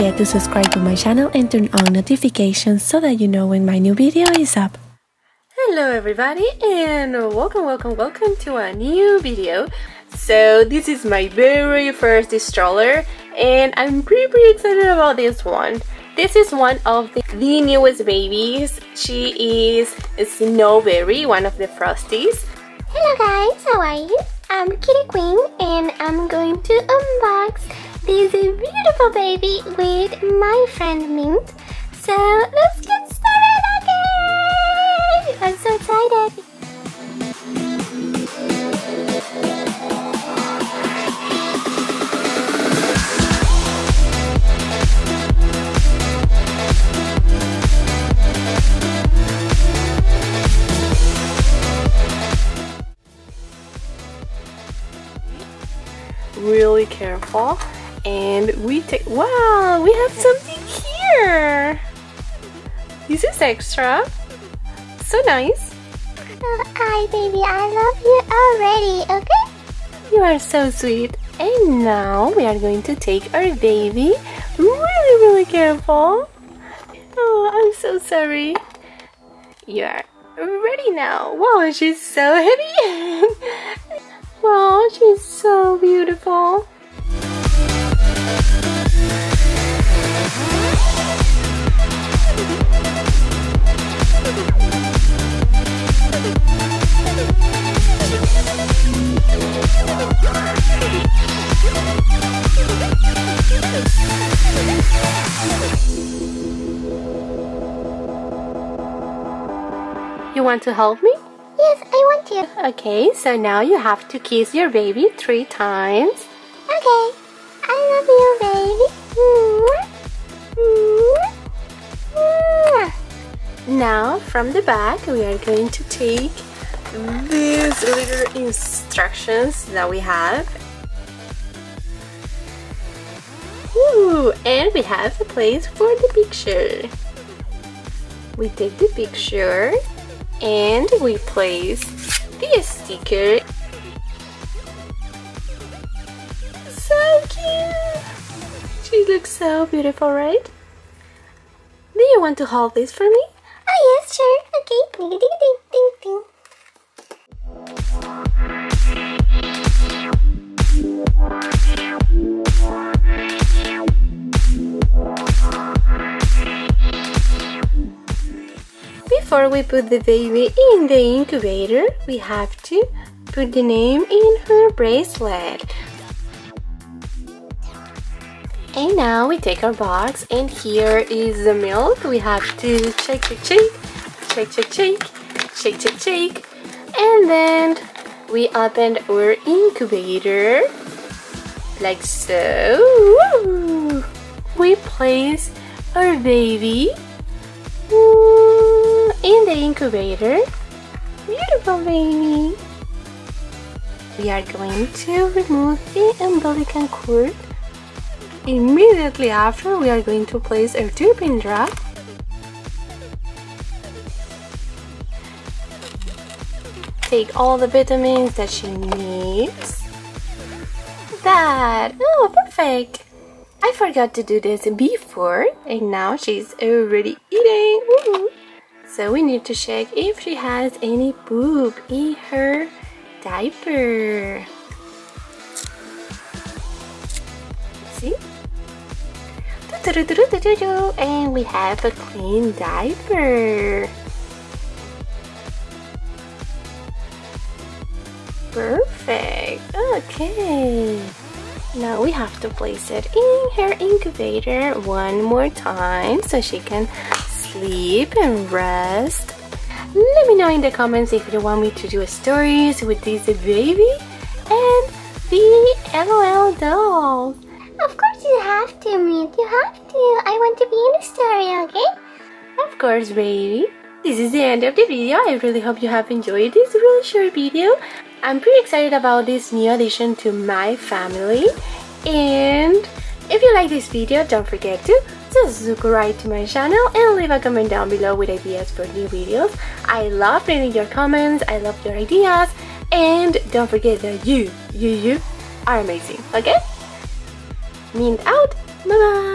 forget to subscribe to my channel and turn on notifications so that you know when my new video is up. Hello everybody and welcome welcome welcome to a new video. So this is my very first Distroller and I'm pretty pretty excited about this one. This is one of the, the newest babies. She is Snowberry, one of the Frosties. Hello guys, how are you? I'm Kitty Queen and I'm going to unbox this is a beautiful baby with my friend Mint. So let's get started again! I'm so excited! really careful and we take wow we have something here. This is extra? So nice. Oh, hi baby I love you already okay? You are so sweet. And now we are going to take our baby. Really really careful. Oh I'm so sorry. You are ready now. Wow she's so heavy. Wow she's so beautiful You want to help me? Yes, I want to. Okay, so now you have to kiss your baby three times. Okay. I love you, baby. Now, from the back, we are going to take these little instructions that we have. Ooh, and we have a place for the picture. We take the picture and we place the sticker. So cute! She looks so beautiful, right? Do you want to hold this for me? Oh yes, sure. Okay. Ding ding ding ding ding. Before we put the baby in the incubator, we have to put the name in her bracelet. And now we take our box and here is the milk. We have to shake, shake, shake, shake, shake, shake, shake, shake, shake. And then we open our incubator like so. We place our baby in the incubator. Beautiful baby. We are going to remove the umbilical cord. Immediately after, we are going to place our tubing drop. Take all the vitamins that she needs. That, oh, perfect. I forgot to do this before and now she's already eating. So we need to check if she has any poop in her diaper. See? And we have a clean diaper. Perfect. Okay. Now we have to place it in her incubator one more time so she can sleep and rest. Let me know in the comments if you want me to do a stories with this baby and the LOL doll. Of course you have to, Mint. You have to. I want to be in the story, okay? Of course, baby. This is the end of the video. I really hope you have enjoyed this really short video. I'm pretty excited about this new addition to my family. And if you like this video, don't forget to subscribe to my channel and leave a comment down below with ideas for new videos. I love reading your comments, I love your ideas, and don't forget that you, you, you are amazing, okay? Mint out, bye bye!